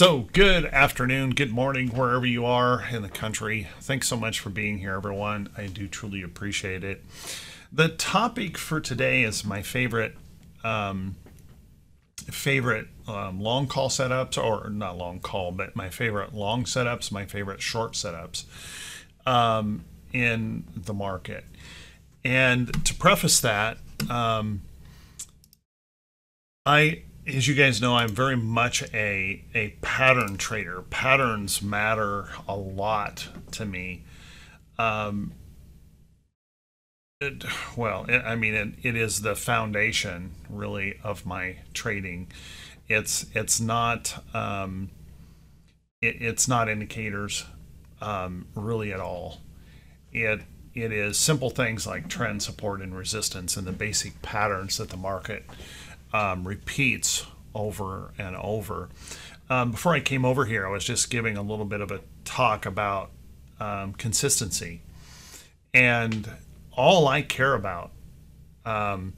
So, good afternoon, good morning, wherever you are in the country. Thanks so much for being here, everyone. I do truly appreciate it. The topic for today is my favorite, um, favorite um, long call setups, or not long call, but my favorite long setups, my favorite short setups um, in the market. And to preface that, um, I as you guys know, I'm very much a a pattern trader. Patterns matter a lot to me. Um, it, well, it, I mean, it, it is the foundation really of my trading. It's it's not um, it, it's not indicators um, really at all. It it is simple things like trend support and resistance and the basic patterns that the market um, repeats over and over. Um, before I came over here, I was just giving a little bit of a talk about um, consistency. And all I care about, um,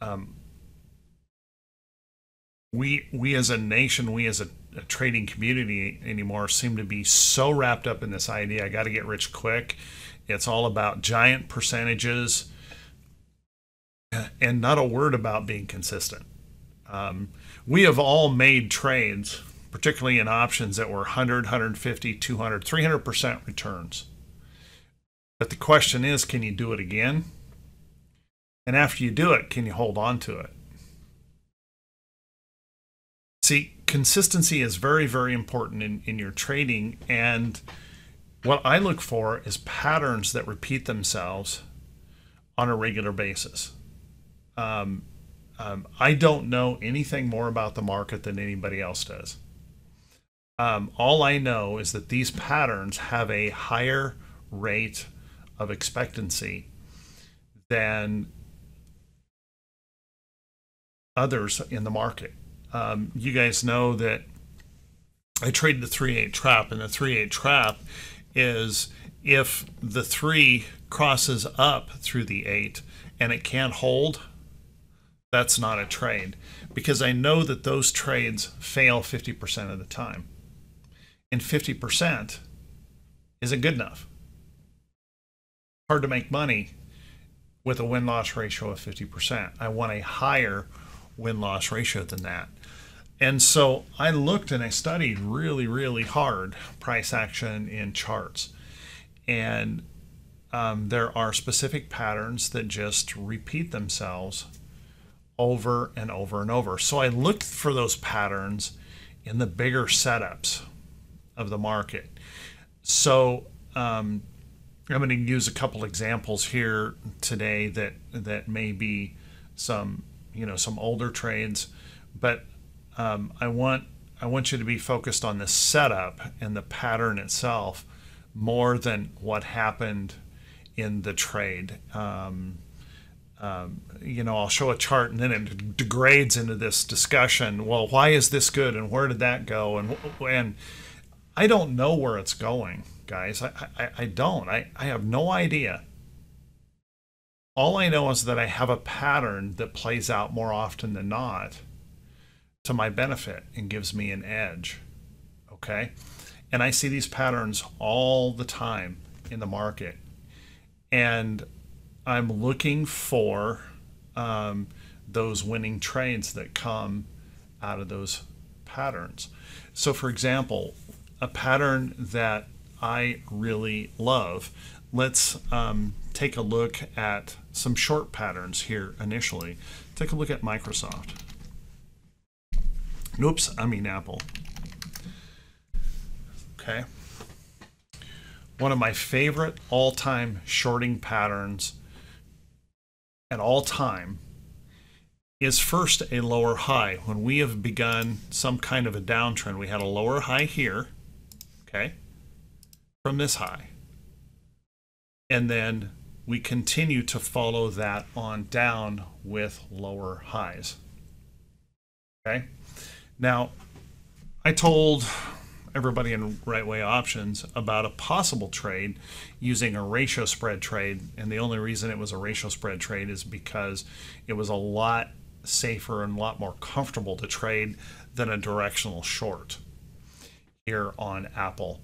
um, we, we as a nation, we as a, a trading community anymore seem to be so wrapped up in this idea I got to get rich quick. It's all about giant percentages and not a word about being consistent. Um, we have all made trades, particularly in options that were 100, 150, 200, 300% returns. But the question is can you do it again? And after you do it, can you hold on to it? See, consistency is very, very important in, in your trading. And what I look for is patterns that repeat themselves on a regular basis. Um, um, I don't know anything more about the market than anybody else does. Um, all I know is that these patterns have a higher rate of expectancy than others in the market. Um, you guys know that I traded the 3 8 trap, and the 3 8 trap is if the 3 crosses up through the 8 and it can't hold, that's not a trade because I know that those trades fail 50% of the time. And 50% isn't good enough. Hard to make money with a win loss ratio of 50%. I want a higher win loss ratio than that. And so I looked and I studied really, really hard price action in charts. And um, there are specific patterns that just repeat themselves over and over and over. So I looked for those patterns in the bigger setups of the market. So um, I'm going to use a couple examples here today that that may be some you know some older trades, but um, I want I want you to be focused on the setup and the pattern itself more than what happened in the trade. Um, um, you know, I'll show a chart and then it degrades into this discussion. Well, why is this good and where did that go? And and I don't know where it's going, guys. I, I, I don't. I, I have no idea. All I know is that I have a pattern that plays out more often than not to my benefit and gives me an edge. Okay? And I see these patterns all the time in the market. And I'm looking for um, those winning trades that come out of those patterns. So, for example, a pattern that I really love. Let's um, take a look at some short patterns here initially. Take a look at Microsoft. Oops, I mean Apple. Okay. One of my favorite all time shorting patterns at all time is first a lower high. When we have begun some kind of a downtrend, we had a lower high here, okay, from this high. And then we continue to follow that on down with lower highs. Okay. Now, I told everybody in Right Way Options about a possible trade using a ratio spread trade. And the only reason it was a ratio spread trade is because it was a lot safer and a lot more comfortable to trade than a directional short here on Apple.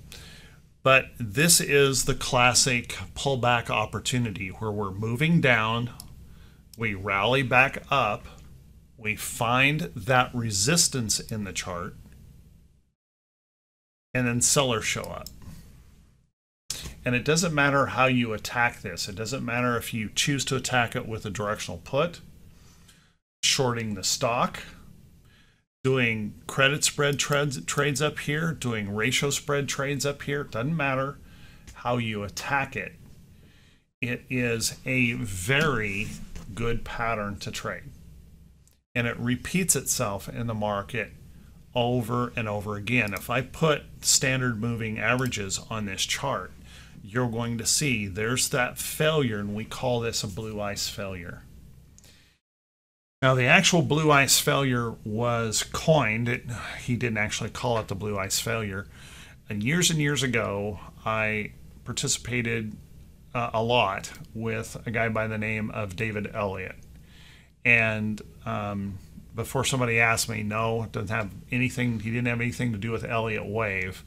But this is the classic pullback opportunity where we're moving down, we rally back up, we find that resistance in the chart, and then sellers show up. And it doesn't matter how you attack this. It doesn't matter if you choose to attack it with a directional put, shorting the stock, doing credit spread trades, trades up here, doing ratio spread trades up here. It doesn't matter how you attack it. It is a very good pattern to trade. And it repeats itself in the market over and over again. If I put standard moving averages on this chart, you're going to see there's that failure, and we call this a blue ice failure. Now, the actual blue ice failure was coined. It, he didn't actually call it the blue ice failure. And years and years ago, I participated uh, a lot with a guy by the name of David Elliott. And um, before somebody asked me, no, it doesn't have anything, he didn't have anything to do with Elliott Wave.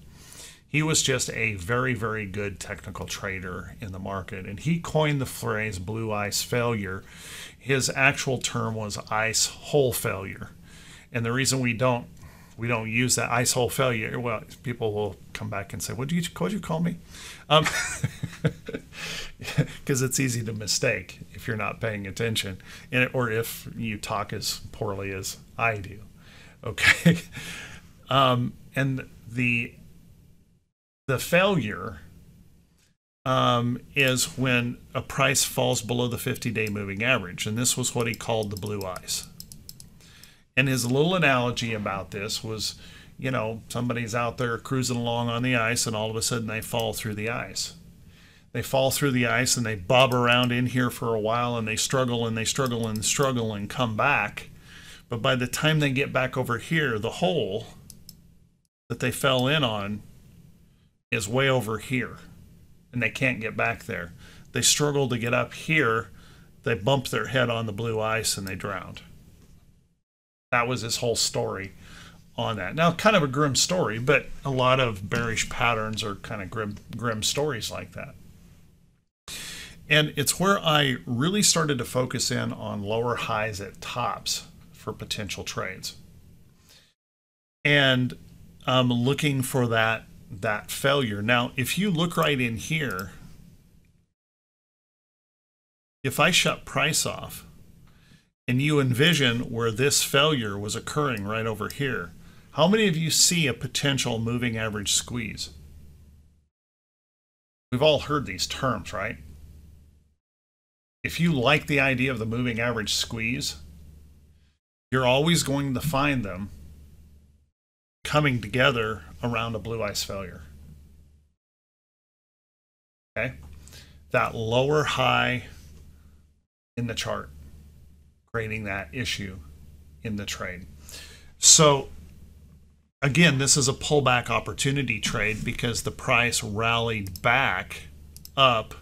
He was just a very, very good technical trader in the market. And he coined the phrase blue ice failure. His actual term was ice hole failure. And the reason we don't we don't use that ice hole failure. Well, people will come back and say, "What do you what you call me?" Um, because it's easy to mistake if you're not paying attention, and or if you talk as poorly as I do. Okay, um, and the the failure um, is when a price falls below the 50-day moving average, and this was what he called the blue ice. And his little analogy about this was, you know, somebody's out there cruising along on the ice, and all of a sudden they fall through the ice they fall through the ice and they bob around in here for a while and they struggle and they struggle and struggle and come back. But by the time they get back over here, the hole that they fell in on is way over here and they can't get back there. They struggle to get up here, they bump their head on the blue ice and they drowned. That was his whole story on that. Now, kind of a grim story, but a lot of bearish patterns are kind of grim, grim stories like that. And it's where I really started to focus in on lower highs at tops for potential trades. And I'm looking for that that failure. Now, if you look right in here, if I shut price off and you envision where this failure was occurring right over here, how many of you see a potential moving average squeeze? We've all heard these terms, right? If you like the idea of the moving average squeeze, you're always going to find them coming together around a blue ice failure. Okay? That lower high in the chart, creating that issue in the trade. So, again, this is a pullback opportunity trade because the price rallied back up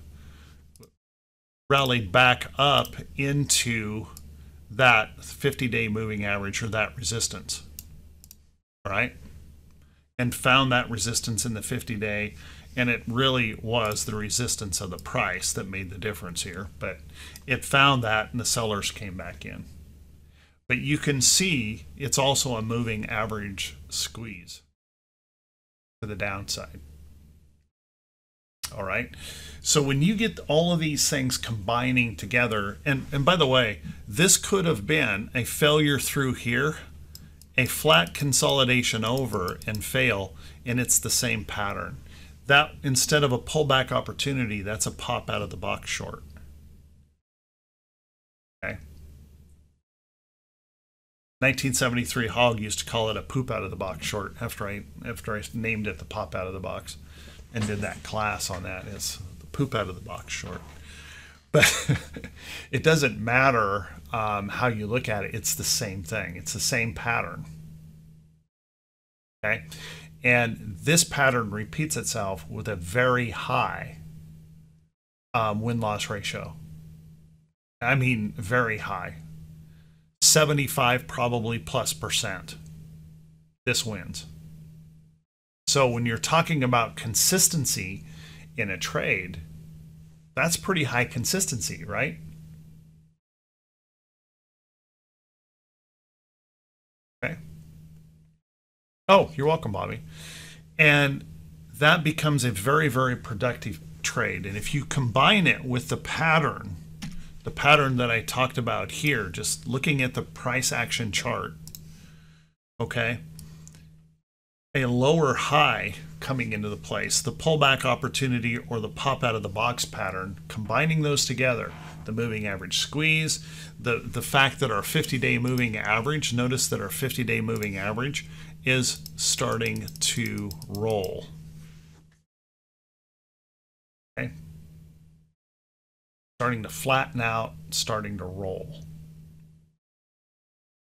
rallied back up into that 50 day moving average or that resistance. All right. And found that resistance in the 50 day. And it really was the resistance of the price that made the difference here. But it found that and the sellers came back in. But you can see it's also a moving average squeeze to the downside. All right. So when you get all of these things combining together, and, and by the way, this could have been a failure through here, a flat consolidation over and fail, and it's the same pattern. That instead of a pullback opportunity, that's a pop out of the box short. Okay. 1973 Hog used to call it a poop out of the box short after I after I named it the pop out of the box and did that class on that. It's the poop out of the box short. But it doesn't matter um, how you look at it, it's the same thing, it's the same pattern. Okay. And this pattern repeats itself with a very high um, win loss ratio. I mean, very high. 75 probably plus percent. This wins. So when you're talking about consistency in a trade, that's pretty high consistency, right? Okay. Oh, you're welcome, Bobby. And that becomes a very, very productive trade. And if you combine it with the pattern, the pattern that I talked about here, just looking at the price action chart, okay, a lower high coming into the place, the pullback opportunity or the pop out of the box pattern, combining those together, the moving average squeeze, the, the fact that our 50 day moving average, notice that our 50 day moving average is starting to roll. Okay. Starting to flatten out, starting to roll.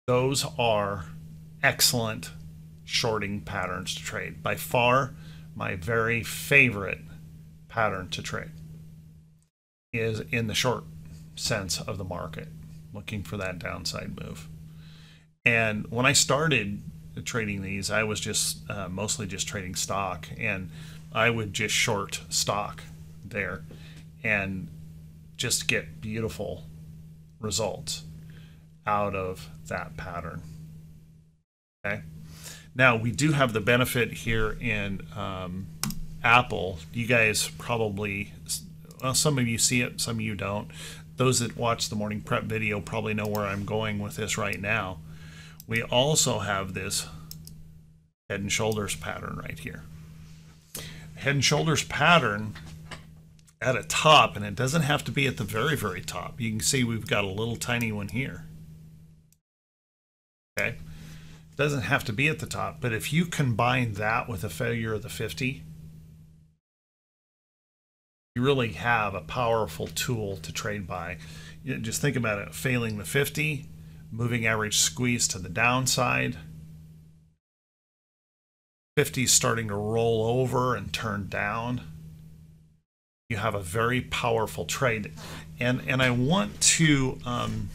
Those are excellent shorting patterns to trade. By far, my very favorite pattern to trade is in the short sense of the market, looking for that downside move. And when I started trading these, I was just uh, mostly just trading stock, and I would just short stock there and just get beautiful results out of that pattern. Okay. Now we do have the benefit here in um, Apple. You guys probably, well, some of you see it, some of you don't. Those that watch the morning prep video probably know where I'm going with this right now. We also have this head and shoulders pattern right here. Head and shoulders pattern at a top, and it doesn't have to be at the very, very top. You can see we've got a little tiny one here. Okay doesn't have to be at the top, but if you combine that with a failure of the 50, you really have a powerful tool to trade by. You know, just think about it failing the 50, moving average squeeze to the downside, 50 starting to roll over and turn down. You have a very powerful trade. And, and I want to, um,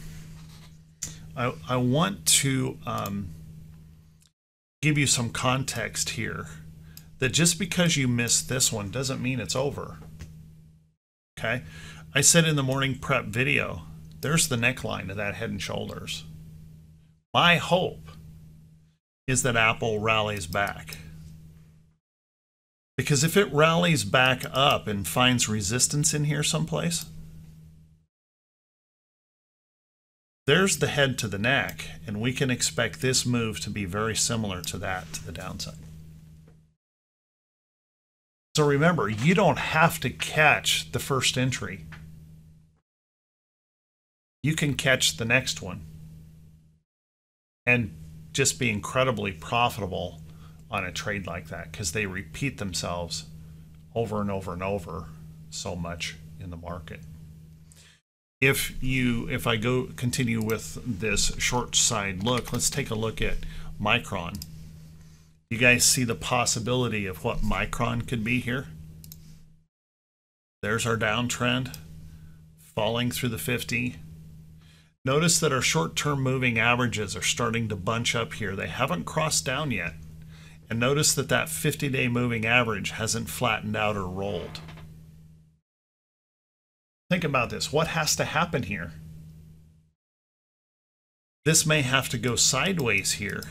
I, I want to, um, give you some context here that just because you missed this one doesn't mean it's over. Okay? I said in the morning prep video, there's the neckline of that head and shoulders. My hope is that Apple rallies back. Because if it rallies back up and finds resistance in here someplace, There's the head to the neck, and we can expect this move to be very similar to that to the downside. So remember, you don't have to catch the first entry. You can catch the next one and just be incredibly profitable on a trade like that because they repeat themselves over and over and over so much in the market if you if I go continue with this short side look, let's take a look at Micron. You guys see the possibility of what Micron could be here? There's our downtrend falling through the 50. Notice that our short-term moving averages are starting to bunch up here. They haven't crossed down yet. And notice that that 50-day moving average hasn't flattened out or rolled. Think about this. What has to happen here? This may have to go sideways here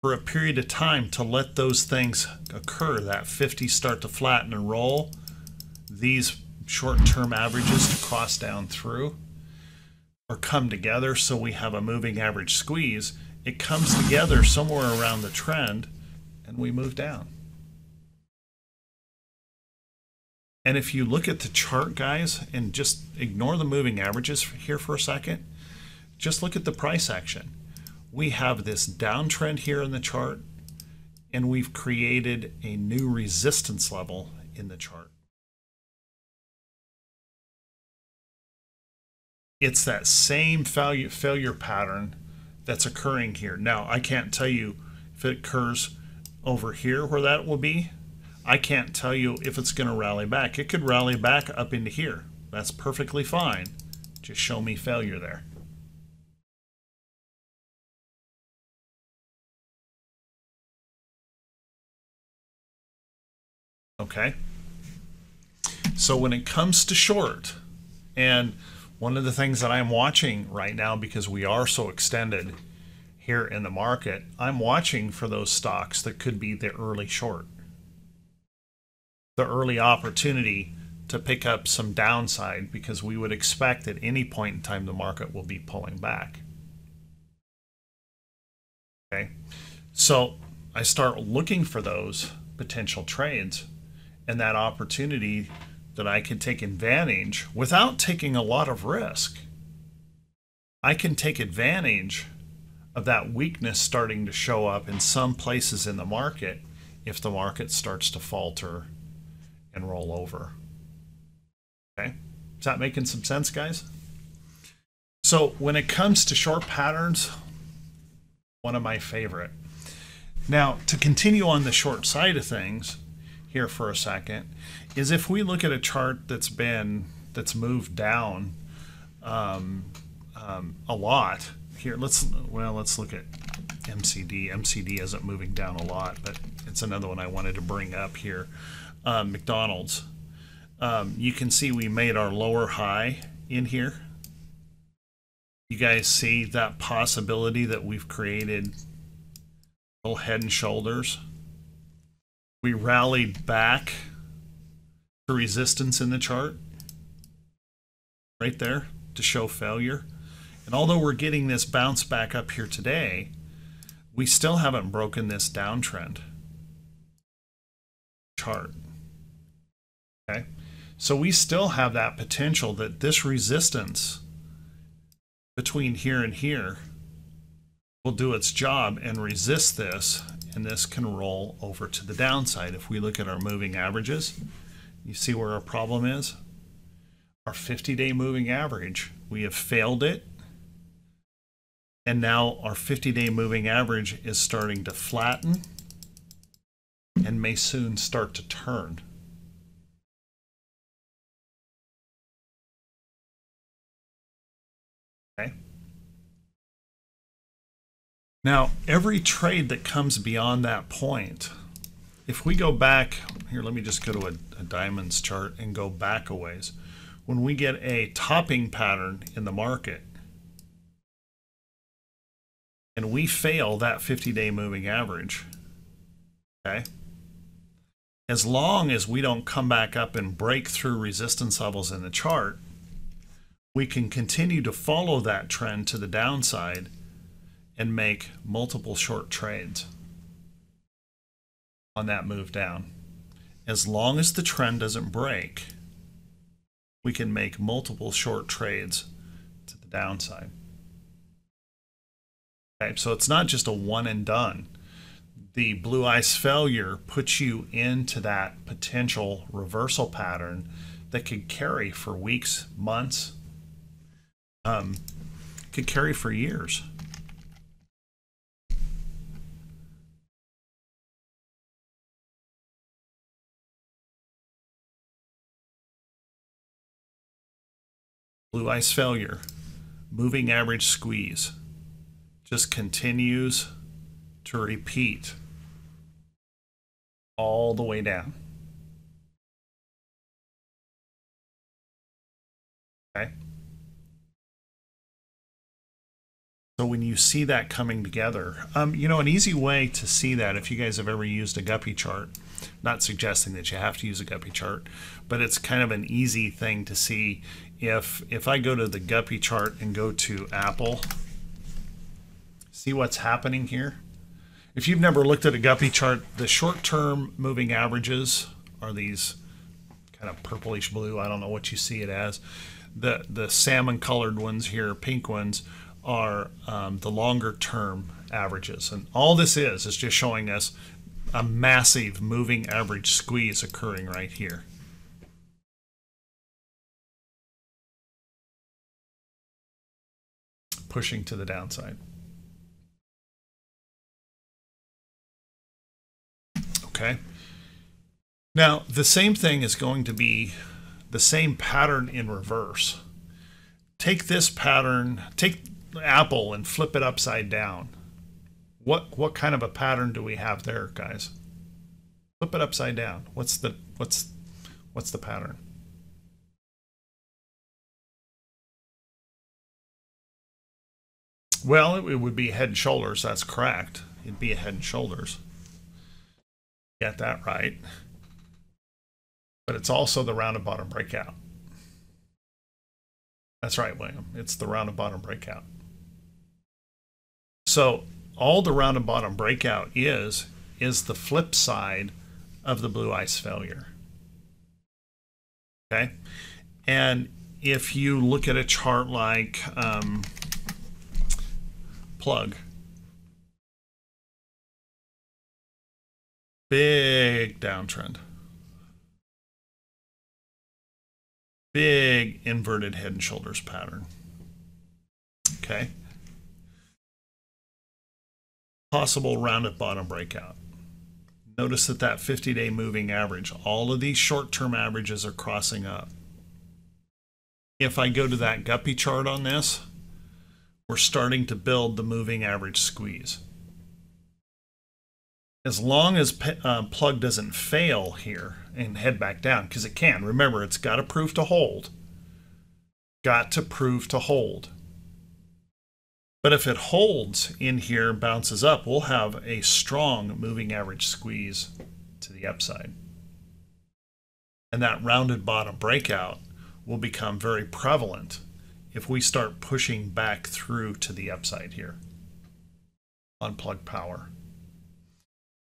for a period of time to let those things occur. That 50 start to flatten and roll. These short-term averages to cross down through or come together so we have a moving average squeeze. It comes together somewhere around the trend and we move down. And if you look at the chart, guys, and just ignore the moving averages here for a second, just look at the price action. We have this downtrend here in the chart, and we've created a new resistance level in the chart. It's that same failure, failure pattern that's occurring here. Now, I can't tell you if it occurs over here where that will be, I can't tell you if it's going to rally back. It could rally back up into here. That's perfectly fine. Just show me failure there. Okay. So when it comes to short, and one of the things that I'm watching right now because we are so extended here in the market, I'm watching for those stocks that could be the early short. The early opportunity to pick up some downside because we would expect at any point in time the market will be pulling back. Okay. So I start looking for those potential trades and that opportunity that I can take advantage without taking a lot of risk. I can take advantage of that weakness starting to show up in some places in the market if the market starts to falter and roll over. Okay, is that making some sense, guys? So when it comes to short patterns, one of my favorite. Now, to continue on the short side of things here for a second, is if we look at a chart that's been that's moved down um, um, a lot here. Let's well, let's look at MCD. MCD isn't moving down a lot, but it's another one I wanted to bring up here. Um, McDonald's. Um, you can see we made our lower high in here. You guys see that possibility that we've created little head and shoulders. We rallied back the resistance in the chart right there to show failure. And although we're getting this bounce back up here today, we still haven't broken this downtrend chart. Okay. So we still have that potential that this resistance between here and here will do its job and resist this and this can roll over to the downside. If we look at our moving averages, you see where our problem is? Our 50-day moving average. We have failed it. And now our 50-day moving average is starting to flatten and may soon start to turn. Okay. Now, every trade that comes beyond that point if we go back, here, let me just go to a, a diamonds chart and go back a ways. When we get a topping pattern in the market, and we fail that 50-day moving average, okay? As long as we don't come back up and break through resistance levels in the chart, we can continue to follow that trend to the downside and make multiple short trades on that move down. As long as the trend doesn't break, we can make multiple short trades to the downside. Okay, so it's not just a one and done. The blue ice failure puts you into that potential reversal pattern that could carry for weeks, months, um, could carry for years. blue ice failure, moving average squeeze, just continues to repeat all the way down. Okay. So when you see that coming together, um, you know, an easy way to see that, if you guys have ever used a guppy chart, not suggesting that you have to use a guppy chart, but it's kind of an easy thing to see if if I go to the guppy chart and go to Apple, see what's happening here. If you've never looked at a guppy chart, the short-term moving averages are these kind of purplish blue. I don't know what you see it as. The the salmon colored ones here, pink ones, are um, the longer term averages. And all this is is just showing us a massive moving average squeeze occurring right here. Pushing to the downside. Okay. Now, the same thing is going to be the same pattern in reverse. take this pattern, take Apple and flip it upside down. What what kind of a pattern do we have there, guys? Flip it upside down. What's the what's what's the pattern? Well, it, would be head and shoulders. That's correct. It'd be a head and shoulders. Get that right. But it's also the rounded bottom breakout. That's right, William. It's the rounded bottom breakout. So all the round and bottom breakout is, is the flip side of the blue ice failure. Okay. And if you look at a chart like um, plug, big downtrend, big inverted head and shoulders pattern. Okay. Possible rounded bottom breakout. Notice that that 50-day moving average, all of these short-term averages are crossing up. If I go to that guppy chart on this, we're starting to build the moving average squeeze. As long as uh, plug doesn't fail here and head back down, because it can. Remember, it's got to prove to hold. Got to prove to hold. But if it holds in here, bounces up, we'll have a strong moving average squeeze to the upside. And that rounded bottom breakout will become very prevalent if we start pushing back through to the upside here on plug power.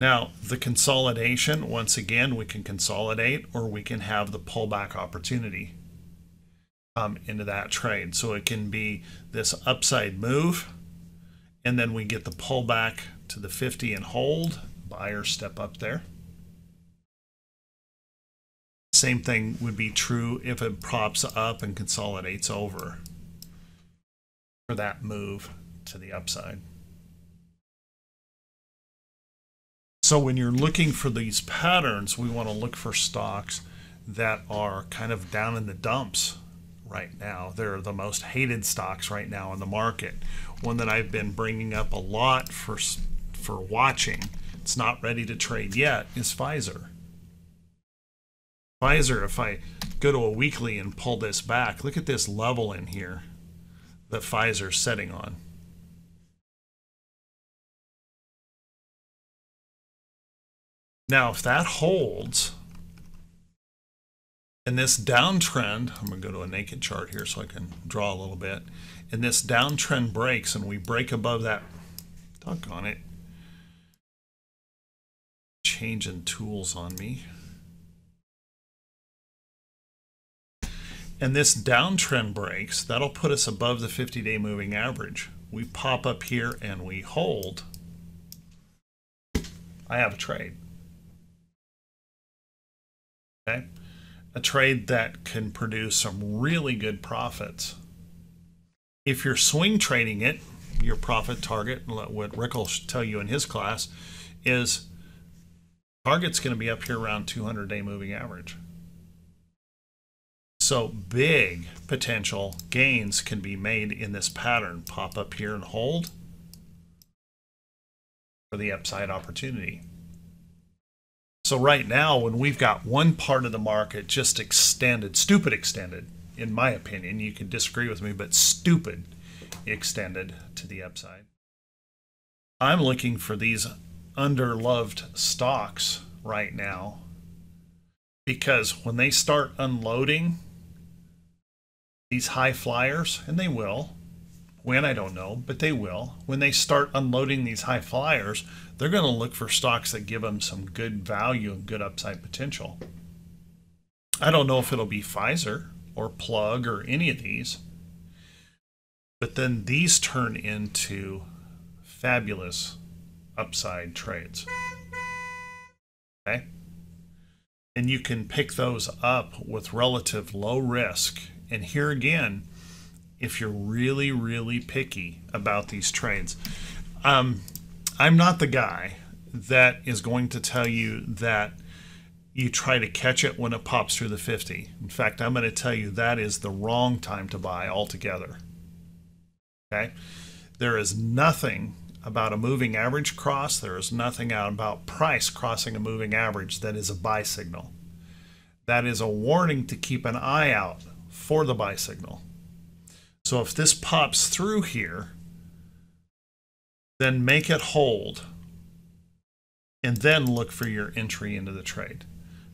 Now, the consolidation, once again, we can consolidate or we can have the pullback opportunity um, into that trade. So it can be this upside move, and then we get the pullback to the 50 and hold. Buyer step up there. Same thing would be true if it props up and consolidates over for that move to the upside. So when you're looking for these patterns, we want to look for stocks that are kind of down in the dumps right now. They're the most hated stocks right now in the market. One that I've been bringing up a lot for for watching. It's not ready to trade yet. Is Pfizer. Pfizer. If I go to a weekly and pull this back, look at this level in here that Pfizer's setting on. Now, if that holds, in this downtrend, I'm going to go to a naked chart here so I can draw a little bit. And this downtrend breaks and we break above that, on it, changing tools on me. And this downtrend breaks, that'll put us above the 50-day moving average. We pop up here and we hold. I have a trade. Okay a trade that can produce some really good profits. If you're swing trading it, your profit target, what Rick will tell you in his class, is target's going to be up here around 200 day moving average. So big potential gains can be made in this pattern. Pop up here and hold for the upside opportunity. So right now, when we've got one part of the market just extended, stupid extended, in my opinion, you can disagree with me, but stupid extended to the upside. I'm looking for these underloved stocks right now because when they start unloading these high flyers, and they will, when I don't know, but they will. When they start unloading these high flyers, they're going to look for stocks that give them some good value and good upside potential. I don't know if it'll be Pfizer or Plug or any of these, but then these turn into fabulous upside trades. Okay? And you can pick those up with relative low risk. And here again, if you're really, really picky about these trades. Um, I'm not the guy that is going to tell you that you try to catch it when it pops through the 50. In fact, I'm going to tell you that is the wrong time to buy altogether. Okay? There is nothing about a moving average cross, there is nothing out about price crossing a moving average that is a buy signal. That is a warning to keep an eye out for the buy signal. So if this pops through here, then make it hold and then look for your entry into the trade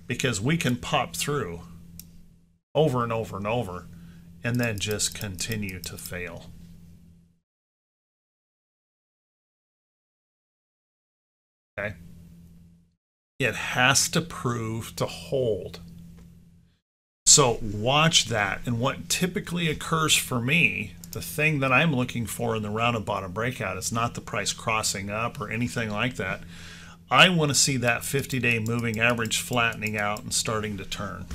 because we can pop through over and over and over and then just continue to fail. Okay. It has to prove to hold. So watch that. And what typically occurs for me, the thing that I'm looking for in the round of bottom breakout is not the price crossing up or anything like that. I want to see that 50 day moving average flattening out and starting to turn.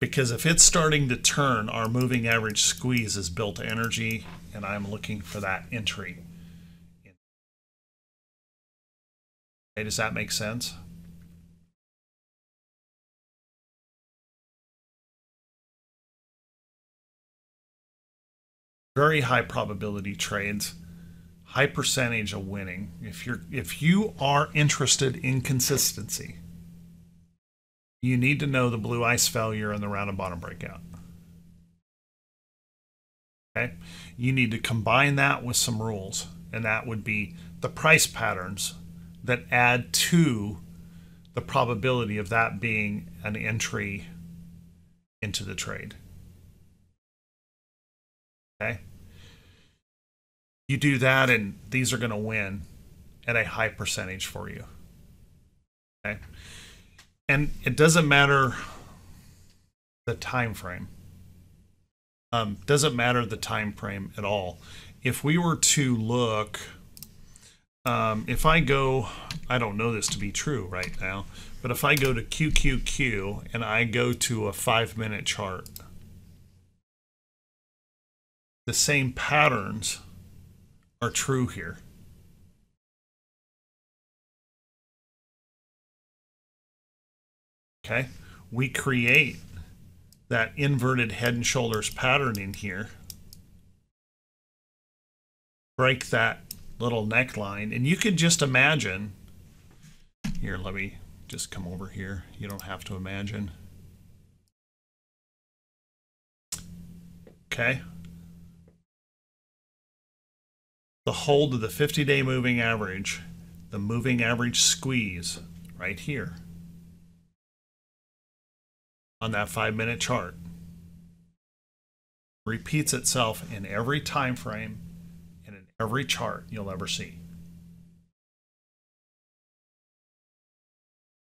Because if it's starting to turn, our moving average squeeze is built energy, and I'm looking for that entry. Okay, does that make sense? Very high probability trades, high percentage of winning. If you're if you are interested in consistency, you need to know the blue ice failure and the round and bottom breakout. Okay? You need to combine that with some rules, and that would be the price patterns that add to the probability of that being an entry into the trade. Okay. You do that, and these are going to win at a high percentage for you. Okay. And it doesn't matter the time frame. Um, doesn't matter the time frame at all. If we were to look, um, if I go, I don't know this to be true right now, but if I go to QQQ and I go to a five minute chart, the same patterns are true here. Okay, we create that inverted head and shoulders pattern in here. Break that little neckline, and you could just imagine. Here, let me just come over here. You don't have to imagine. Okay, the hold of the 50 day moving average, the moving average squeeze right here on that five minute chart repeats itself in every time frame and in every chart you'll ever see.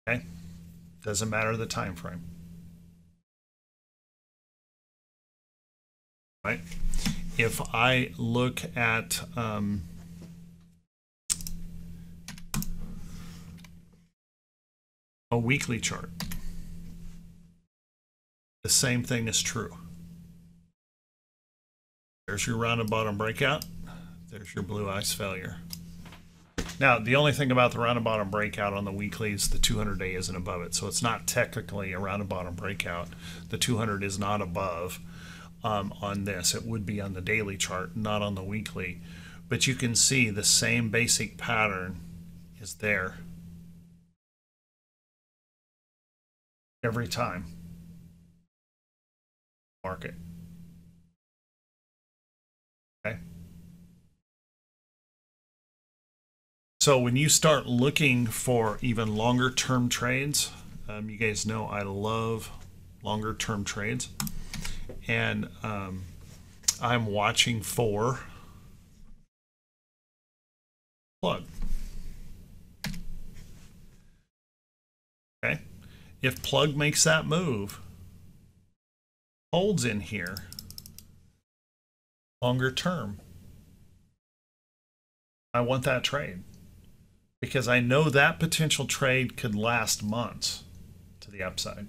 Okay? Doesn't matter the time frame. Right? If I look at um, a weekly chart, the same thing is true. There's your round and bottom breakout. There's your blue ice failure. Now, the only thing about the round and bottom breakout on the weekly is the 200 day isn't above it. So it's not technically a round and bottom breakout. The 200 is not above um, on this. It would be on the daily chart, not on the weekly. But you can see the same basic pattern is there every time. Market. Okay. So when you start looking for even longer term trades, um, you guys know I love longer term trades and um, I'm watching for plug. Okay, if plug makes that move, holds in here, longer term, I want that trade because I know that potential trade could last months to the upside.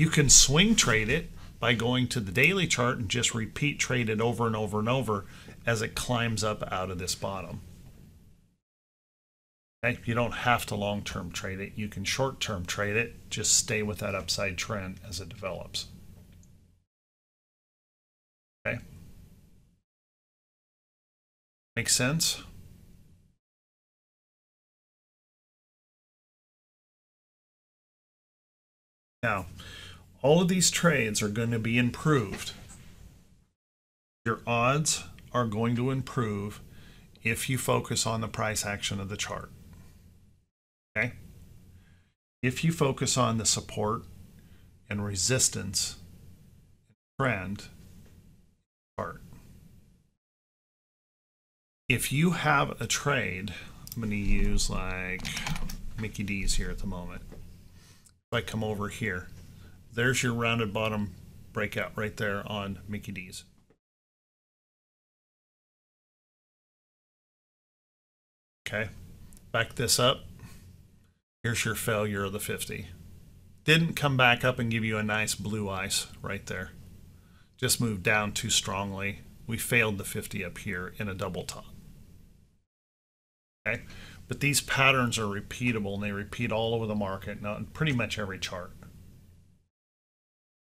You can swing trade it by going to the daily chart and just repeat trade it over and over and over as it climbs up out of this bottom. Okay? You don't have to long term trade it. You can short term trade it. Just stay with that upside trend as it develops. Okay. Make sense? Now, all of these trades are going to be improved. Your odds are going to improve if you focus on the price action of the chart. Okay? If you focus on the support and resistance trend chart. If you have a trade, I'm going to use like Mickey D's here at the moment. If I come over here, there's your rounded bottom breakout right there on Mickey D's. Okay, back this up. Here's your failure of the 50. Didn't come back up and give you a nice blue ice right there. Just moved down too strongly. We failed the 50 up here in a double top. Okay, but these patterns are repeatable and they repeat all over the market, now pretty much every chart.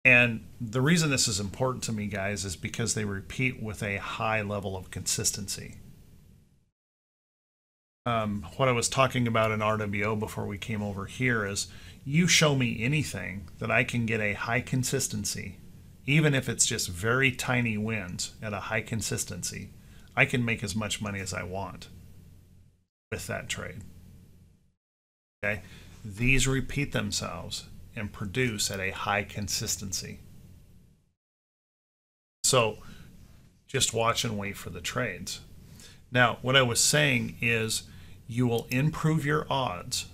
And the reason this is important to me, guys, is because they repeat with a high level of consistency. Um, what I was talking about in RWO before we came over here is you show me anything that I can get a high consistency, even if it's just very tiny wins at a high consistency, I can make as much money as I want with that trade. Okay, these repeat themselves and produce at a high consistency. So just watch and wait for the trades. Now, what I was saying is you will improve your odds.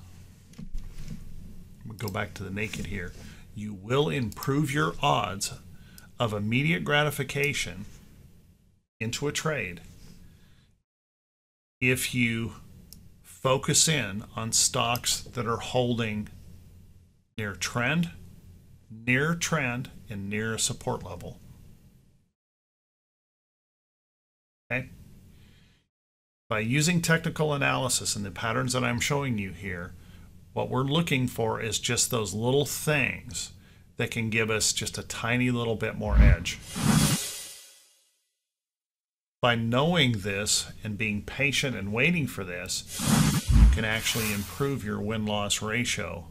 Go back to the naked here. You will improve your odds of immediate gratification into a trade if you focus in on stocks that are holding near trend, near trend, and near support level. Okay? By using technical analysis and the patterns that I'm showing you here, what we're looking for is just those little things that can give us just a tiny little bit more edge. By knowing this and being patient and waiting for this, you can actually improve your win-loss ratio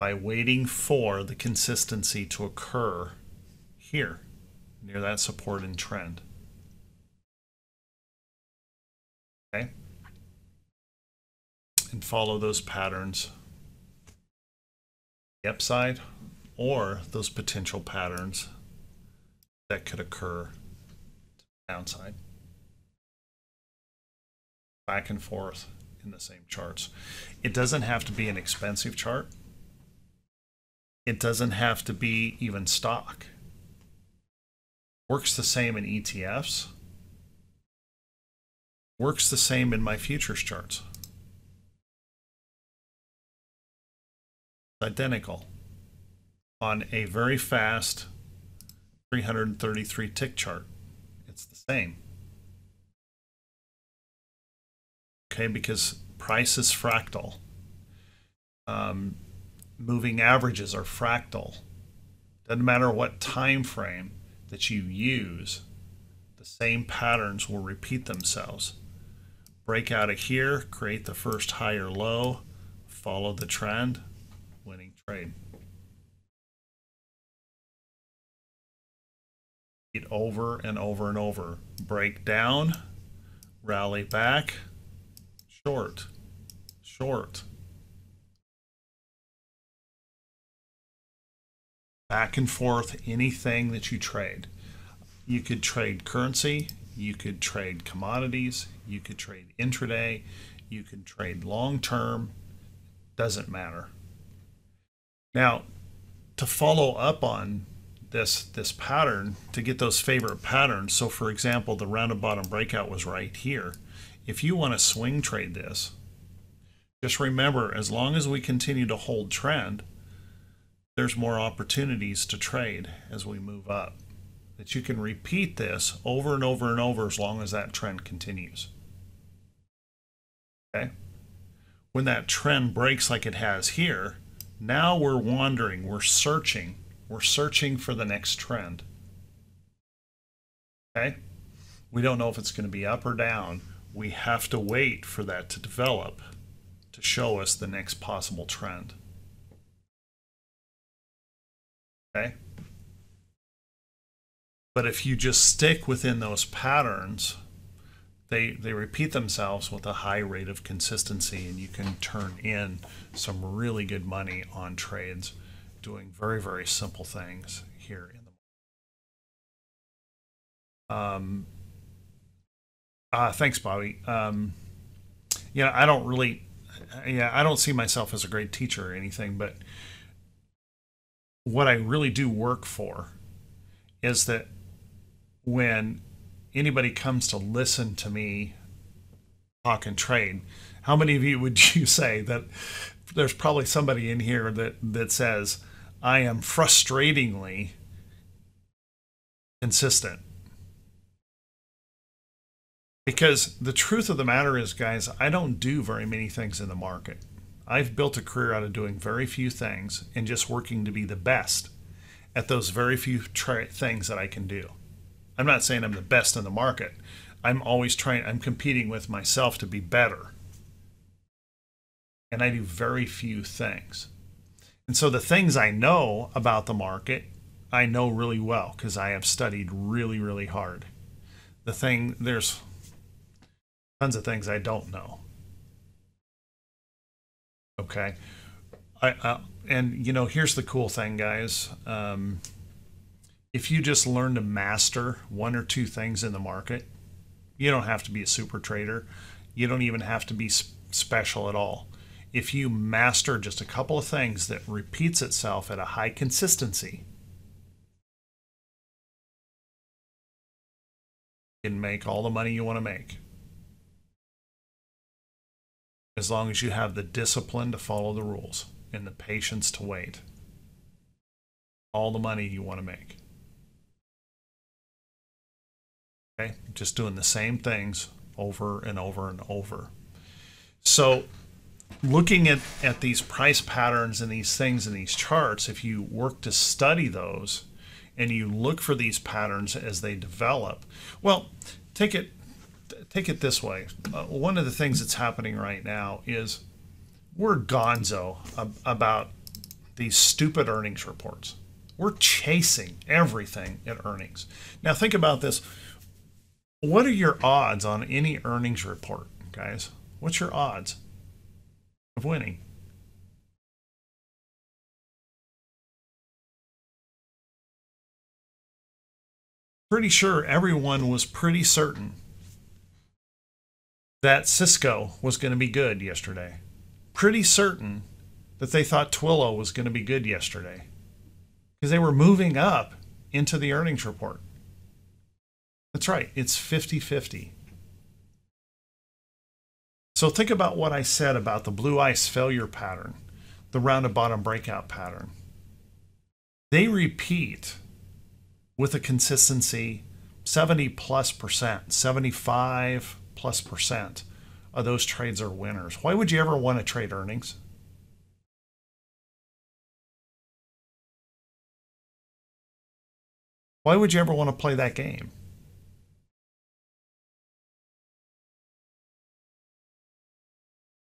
by waiting for the consistency to occur here near that support and trend. Okay? And follow those patterns, the upside, or those potential patterns that could occur downside. Back and forth in the same charts. It doesn't have to be an expensive chart. It doesn't have to be even stock. Works the same in ETFs. Works the same in my futures charts. Identical on a very fast 333 tick chart. It's the same. Okay, because price is fractal. Um, moving averages are fractal. Doesn't matter what time frame that you use, the same patterns will repeat themselves. Break out of here, create the first higher low, follow the trend, winning trade. It over and over and over. Break down, rally back, short, short, back and forth anything that you trade. You could trade currency, you could trade commodities, you could trade intraday, you could trade long term, doesn't matter. Now, to follow up on this this pattern to get those favorite patterns. So for example, the rounded bottom breakout was right here. If you want to swing trade this, just remember as long as we continue to hold trend, there's more opportunities to trade as we move up. that you can repeat this over and over and over as long as that trend continues. Okay? When that trend breaks like it has here, now we're wandering, we're searching, we're searching for the next trend. Okay? We don't know if it's going to be up or down. We have to wait for that to develop to show us the next possible trend. Okay? But if you just stick within those patterns, they, they repeat themselves with a high rate of consistency, and you can turn in some really good money on trades doing very, very simple things here in the um, uh, thanks, Bobby. Um, yeah, I don't really, yeah, I don't see myself as a great teacher or anything, but what I really do work for is that when anybody comes to listen to me talk and trade, how many of you would you say that there's probably somebody in here that, that says, I am frustratingly consistent? Because the truth of the matter is, guys, I don't do very many things in the market. I've built a career out of doing very few things and just working to be the best at those very few tra- things that I can do. I'm not saying I'm the best in the market. I'm always trying, I'm competing with myself to be better. And I do very few things. And so the things I know about the market, I know really well because I have studied really, really hard. The thing, there's tons of things I don't know. Okay. I, and you know, here's the cool thing, guys. Um, if you just learn to master one or two things in the market, you don't have to be a super trader. You don't even have to be special at all. If you master just a couple of things that repeats itself at a high consistency, you can make all the money you want to make. As long as you have the discipline to follow the rules and the patience to wait. All the money you want to make. Okay, just doing the same things over and over and over. So, looking at, at these price patterns and these things in these charts, if you work to study those and you look for these patterns as they develop, well, take it take it this way. Uh, one of the things that's happening right now is we're gonzo ab- about these stupid earnings reports. We're chasing everything at earnings. Now, think about this what are your odds on any earnings report, guys? What's your odds of winning? Pretty sure everyone was pretty certain that Cisco was going to be good yesterday. Pretty certain that they thought Twilio was going to be good yesterday because they were moving up into the earnings report. That's right, it's 50 50. So think about what I said about the blue ice failure pattern, the rounded bottom breakout pattern. They repeat with a consistency 70 plus percent, 75 plus percent of those trades are winners. Why would you ever want to trade earnings? Why would you ever want to play that game?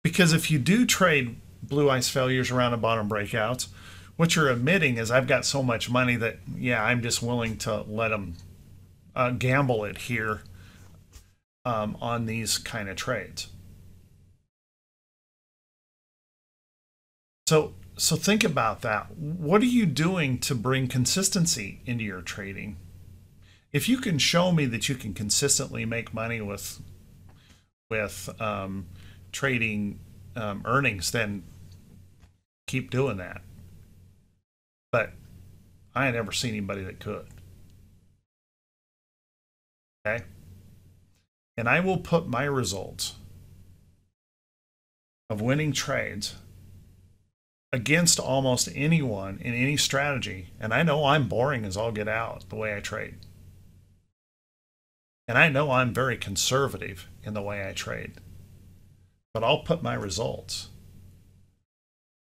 Because if you do trade blue ice failures around the bottom breakouts, what you're admitting is I've got so much money that, yeah, I'm just willing to let them uh, gamble it here um, on these kind of trades. So, so think about that. What are you doing to bring consistency into your trading? If you can show me that you can consistently make money with with um, trading um, earnings, then keep doing that. But I ain't never seen anybody that could. Okay? And I will put my results of winning trades against almost anyone in any strategy. And I know I'm boring as all get out the way I trade. And I know I'm very conservative in the way I trade, but I'll put my results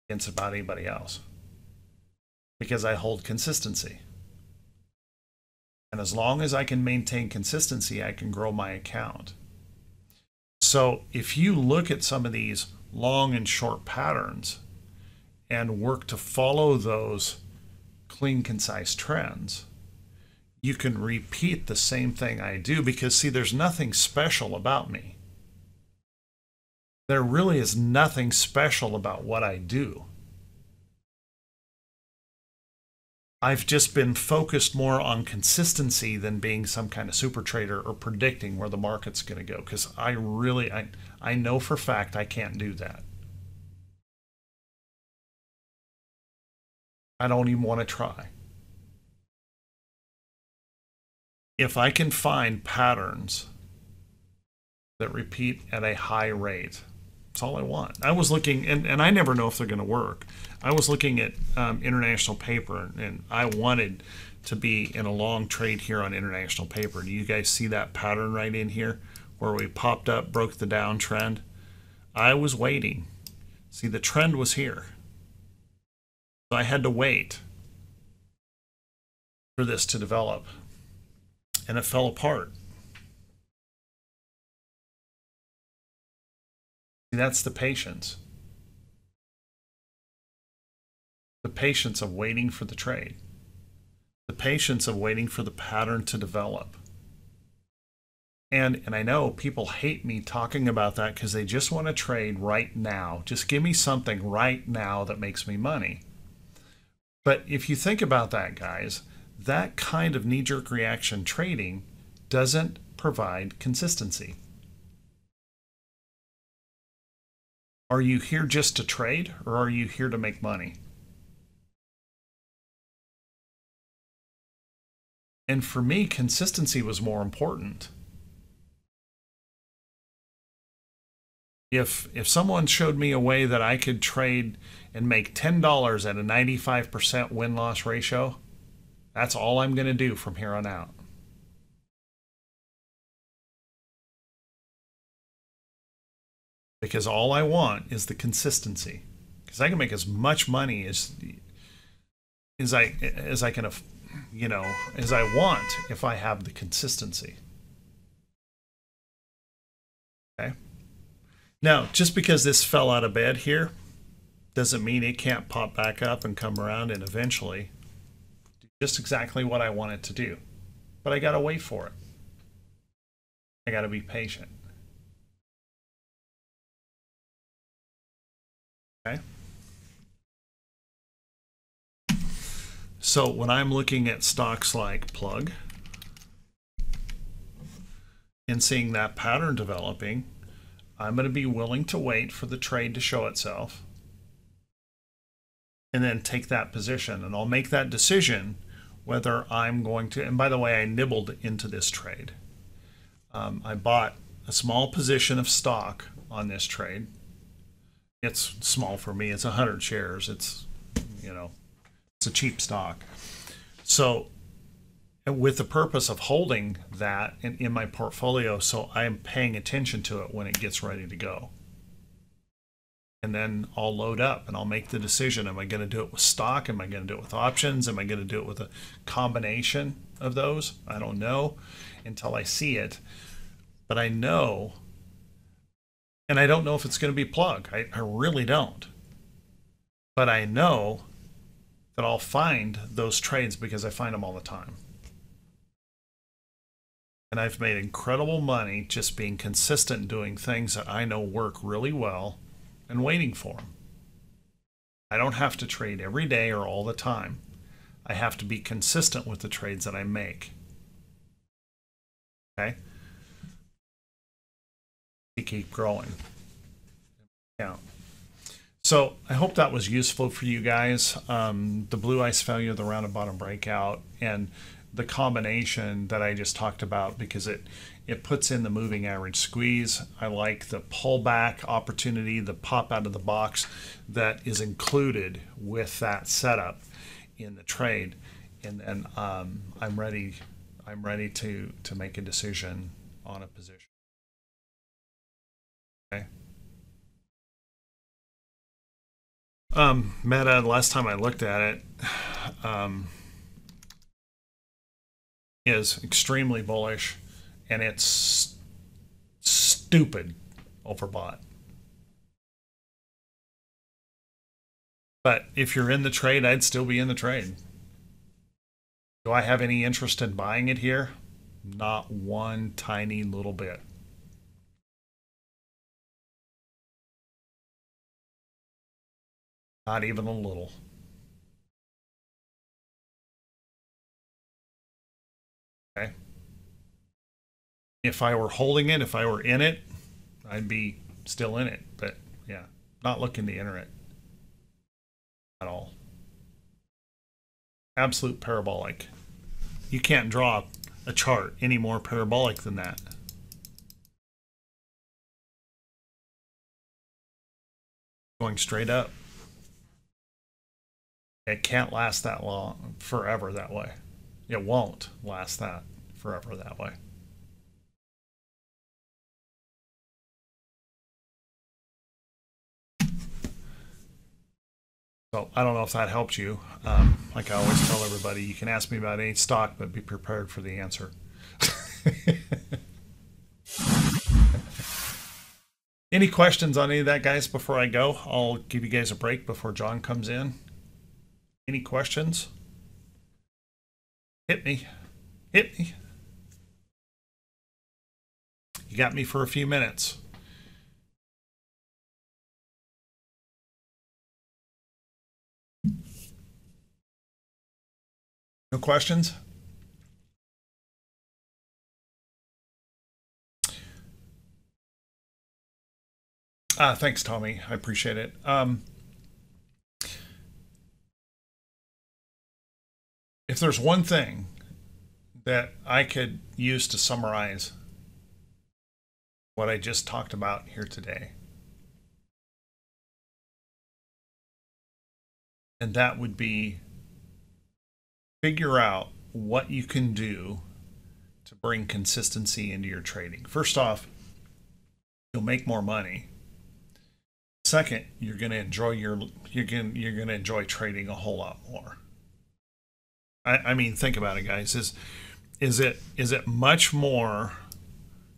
against about anybody else because I hold consistency. And as long as I can maintain consistency, I can grow my account. So if you look at some of these long and short patterns and work to follow those clean, concise trends, you can repeat the same thing I do because, see, there's nothing special about me. There really is nothing special about what I do. I've just been focused more on consistency than being some kind of super trader or predicting where the market's going to go because I really I I know for fact I can't do that. I don't even want to try. If I can find patterns that repeat at a high rate, that's all I want. I was looking, and, and I never know if they're going to work. I was looking at um, international paper, and I wanted to be in a long trade here on international paper. Do you guys see that pattern right in here where we popped up, broke the downtrend? I was waiting. See, the trend was here. So I had to wait for this to develop, and it fell apart. That's the patience. The patience of waiting for the trade. The patience of waiting for the pattern to develop. And, and I know people hate me talking about that because they just want to trade right now. Just give me something right now that makes me money. But if you think about that, guys, that kind of knee jerk reaction trading doesn't provide consistency. Are you here just to trade or are you here to make money? And for me, consistency was more important. If if someone showed me a way that I could trade and make $10 at a 95% win-loss ratio, that's all I'm going to do from here on out. because all I want is the consistency. Because I can make as much money as as I as I can, you know, as I want if I have the consistency. Okay. Now, just because this fell out of bed here doesn't mean it can't pop back up and come around and eventually do just exactly what I want it to do. But I got to wait for it. I got to be patient. Okay. So when I'm looking at stocks like Plug and seeing that pattern developing, I'm going to be willing to wait for the trade to show itself and then take that position. And I'll make that decision whether I'm going to. And by the way, I nibbled into this trade. Um, I bought a small position of stock on this trade it's small for me. It's 100 shares. It's, you know, it's a cheap stock. So, with the purpose of holding that in, in my portfolio, so I'm paying attention to it when it gets ready to go. And then I'll load up and I'll make the decision. Am I going to do it with stock? Am I going to do it with options? Am I going to do it with a combination of those? I don't know until I see it. But I know and I don't know if it's going to be plug. I, I really don't. But I know that I'll find those trades because I find them all the time. And I've made incredible money just being consistent doing things that I know work really well and waiting for them. I don't have to trade every day or all the time. I have to be consistent with the trades that I make. Okay? to keep growing. Yeah. So I hope that was useful for you guys. Um, the blue ice failure, the rounded bottom breakout, and the combination that I just talked about because it it puts in the moving average squeeze. I like the pullback opportunity, the pop out of the box that is included with that setup in the trade, and then um, I'm ready I'm ready to to make a decision on a position. Okay. Um, Meta. Last time I looked at it, um, is extremely bullish, and it's stupid overbought. But if you're in the trade, I'd still be in the trade. Do I have any interest in buying it here? Not one tiny little bit. Not even a little. Okay. If I were holding it, if I were in it, I'd be still in it. But yeah, not looking to enter it at all. Absolute parabolic. You can't draw a chart any more parabolic than that. Going straight up. It can't last that long, forever that way. It won't last that forever that way. So I don't know if that helped you. Um, like I always tell everybody, you can ask me about any stock, but be prepared for the answer. any questions on any of that, guys, before I go? I'll give you guys a break before John comes in. Any questions? Hit me. Hit me. You got me for a few minutes. No questions? Ah, thanks, Tommy. I appreciate it. Um, if there's one thing that I could use to summarize what I just talked about here today, and that would be figure out what you can do to bring consistency into your trading. First off, you'll make more money. Second, you're going to enjoy your you're going you're going to enjoy trading a whole lot more. I, I mean, think about it, guys. Is is it is it much more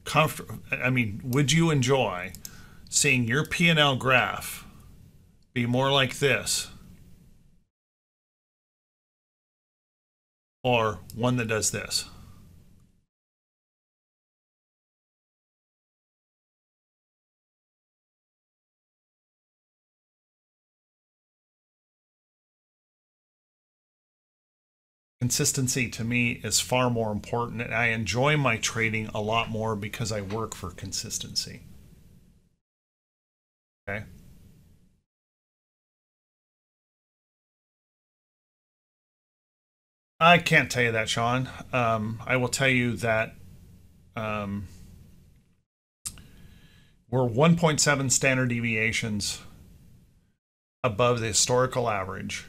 comfortable? I mean, would you enjoy seeing your P and L graph be more like this, or one that does this? Consistency to me is far more important, and I enjoy my trading a lot more because I work for consistency. Okay. I can't tell you that, Sean. Um, I will tell you that um, we're 1.7 standard deviations above the historical average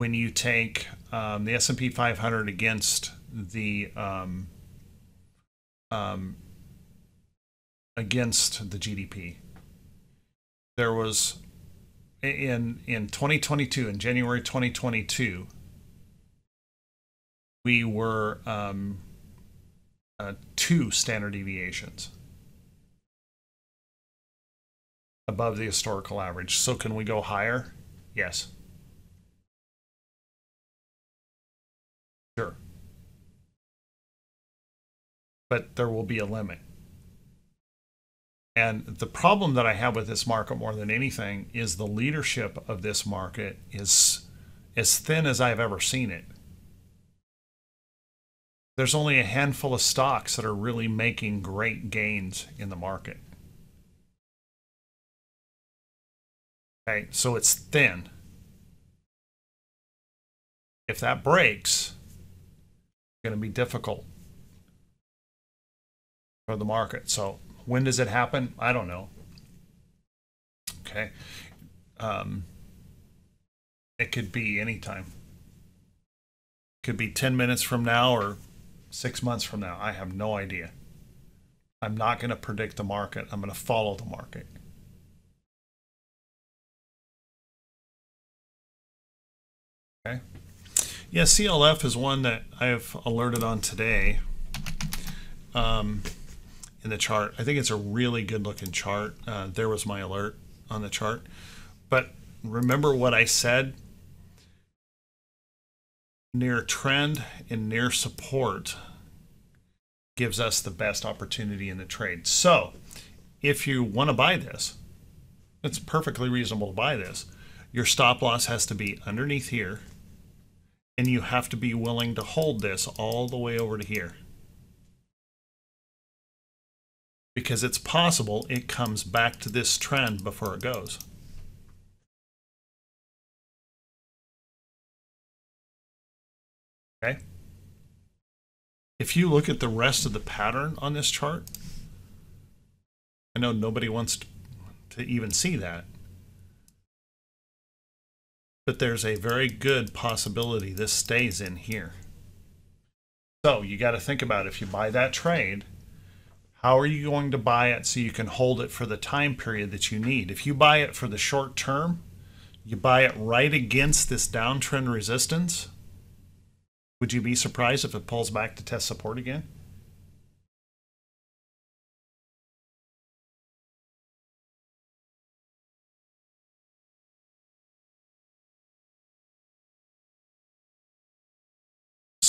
when you take um, the S&P 500 against the um, um, against the GDP. There was in in 2022 in January 2022 we were um, uh, two standard deviations above the historical average. So can we go higher? Yes. Sure. But there will be a limit. And the problem that I have with this market more than anything is the leadership of this market is as thin as I've ever seen it. There's only a handful of stocks that are really making great gains in the market. Okay, so it's thin. If that breaks, going to be difficult for the market. So when does it happen? I don't know. Okay. Um, it could be anytime. Could be 10 minutes from now or six months from now. I have no idea. I'm not going to predict the market. I'm going to follow the market. Yeah, CLF is one that I have alerted on today um, in the chart. I think it's a really good looking chart. Uh, there was my alert on the chart. But remember what I said? Near trend and near support gives us the best opportunity in the trade. So if you want to buy this, it's perfectly reasonable to buy this. Your stop loss has to be underneath here and you have to be willing to hold this all the way over to here. Because it's possible it comes back to this trend before it goes. Okay. If you look at the rest of the pattern on this chart, I know nobody wants to even see that but there's a very good possibility this stays in here. So you got to think about if you buy that trade, how are you going to buy it so you can hold it for the time period that you need? If you buy it for the short term, you buy it right against this downtrend resistance, would you be surprised if it pulls back to test support again?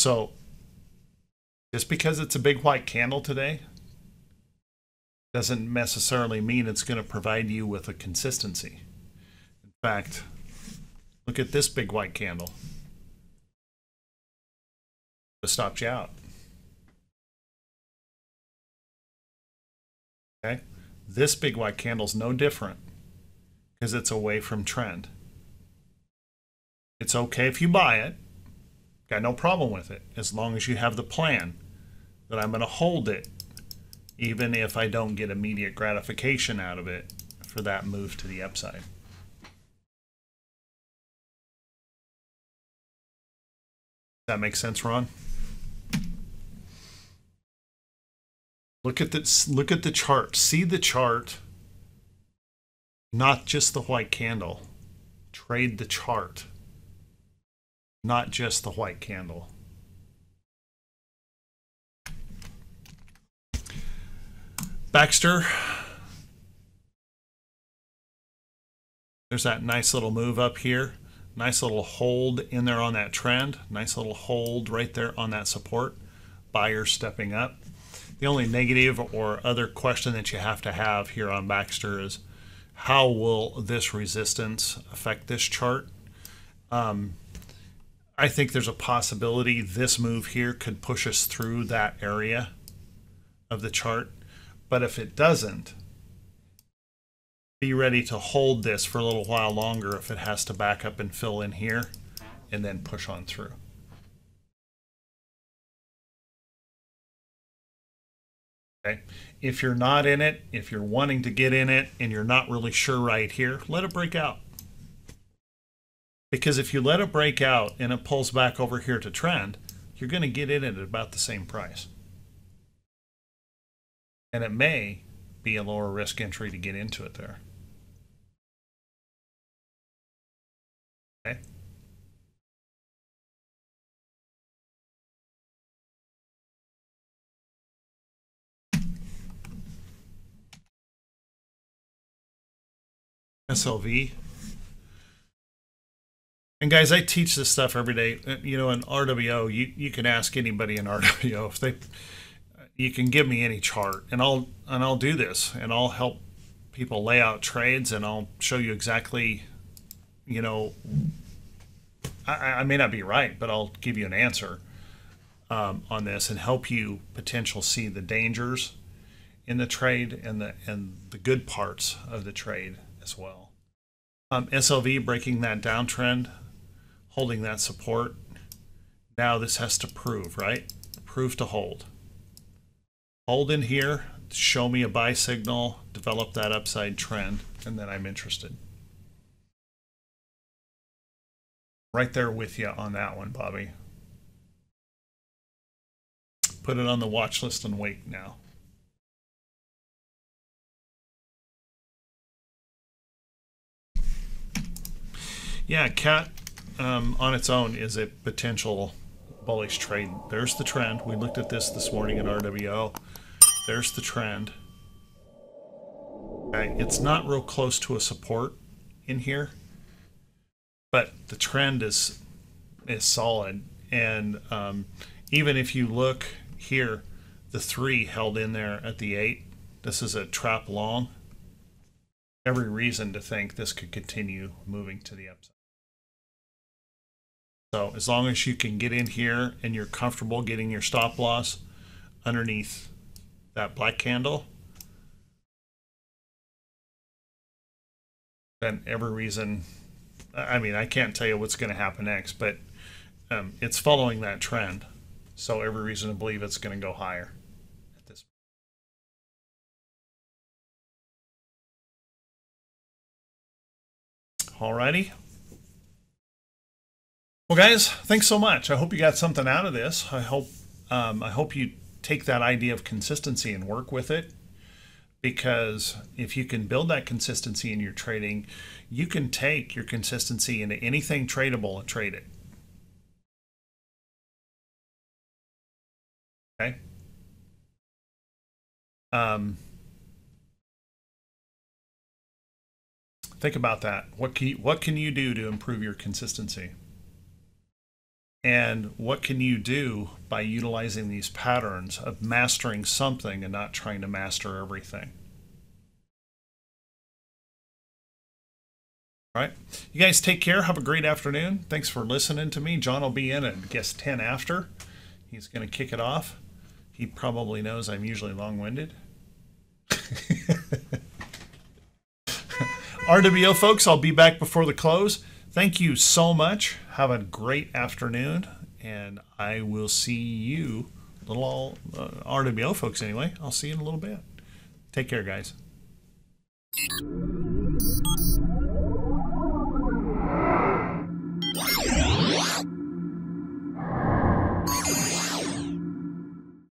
So just because it's a big white candle today doesn't necessarily mean it's going to provide you with a consistency. In fact, look at this big white candle. It stopped you out. Okay? This big white candle is no different because it's away from trend. It's okay if you buy it, Got no problem with it as long as you have the plan that I'm going to hold it even if I don't get immediate gratification out of it for that move to the upside. That makes sense, Ron? Look at this look at the chart. See the chart. Not just the white candle. Trade the chart not just the white candle. Baxter. There's that nice little move up here. Nice little hold in there on that trend. Nice little hold right there on that support. Buyer stepping up. The only negative or other question that you have to have here on Baxter is how will this resistance affect this chart? Um, I think there's a possibility this move here could push us through that area of the chart. But if it doesn't, be ready to hold this for a little while longer if it has to back up and fill in here and then push on through. Okay. If you're not in it, if you're wanting to get in it and you're not really sure right here, let it break out. Because if you let it break out and it pulls back over here to trend, you're going to get in at about the same price. And it may be a lower risk entry to get into it there. Okay. SLV and guys, I teach this stuff every day. Uh, you know, in RWO, you, you can ask anybody in RWO if they, you can give me any chart, and I'll and I'll do this, and I'll help people lay out trades, and I'll show you exactly, you know, I, I may not be right, but I'll give you an answer um, on this and help you potential see the dangers in the trade and the and the good parts of the trade as well. Um, SLV breaking that downtrend holding that support. Now this has to prove, right? Prove to hold. Hold in here, show me a buy signal, develop that upside trend, and then I'm interested. Right there with you on that one, Bobby. put it on the watch list and wait now. Yeah, cat um, on its own is a potential bullish trade. There's the trend. We looked at this this morning in RWO. There's the trend. Okay, it's not real close to a support in here, but the trend is is solid. And um, even if you look here, the three held in there at the eight. This is a trap long. Every reason to think this could continue moving to the upside. So as long as you can get in here and you're comfortable getting your stop loss underneath that black candle, then every reason, I mean, I can't tell you what's going to happen next, but um, it's following that trend. So every reason to believe it's going to go higher at this. Point. Alrighty. Well, guys, thanks so much. I hope you got something out of this. I hope um, I hope you take that idea of consistency and work with it. Because if you can build that consistency in your trading, you can take your consistency into anything tradable and trade it. Okay. Um, think about that. What can you, what can you do to improve your consistency? And what can you do by utilizing these patterns of mastering something and not trying to master everything? All right. You guys take care. Have a great afternoon. Thanks for listening to me. John will be in at guess 10 after. He's going to kick it off. He probably knows I'm usually long winded. RWO folks, I'll be back before the close. Thank you so much. Have a great afternoon, and I will see you, little all uh, RWO folks anyway. I'll see you in a little bit. Take care, guys.